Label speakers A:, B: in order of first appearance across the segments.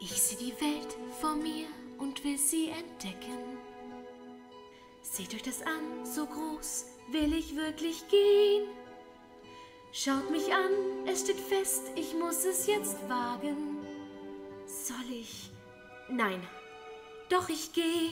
A: Ich sehe die Welt vor mir und will sie entdecken. Seht euch das an, so groß will ich wirklich gehen. Schaut mich an, es steht fest, ich muss es jetzt wagen. Soll ich? Nein. Doch ich gehe.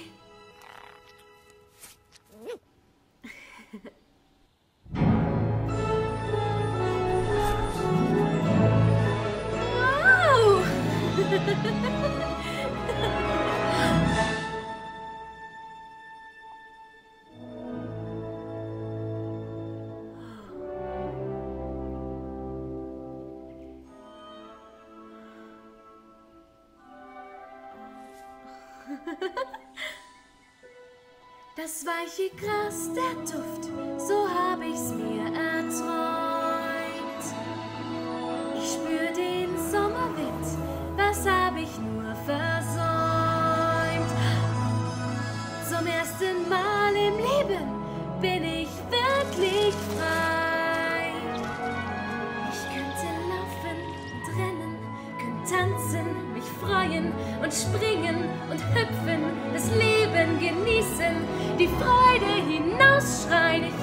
A: Das weiche Gras, der Duft, so hab ich's mir erträumt. Ich spür den Sommerwind, was hab ich nur versäumt. Zum ersten Mal im Leben bin ich wirklich frei. Mich freuen und springen und hüpfen, das Leben genießen, die Freude hinausschreien.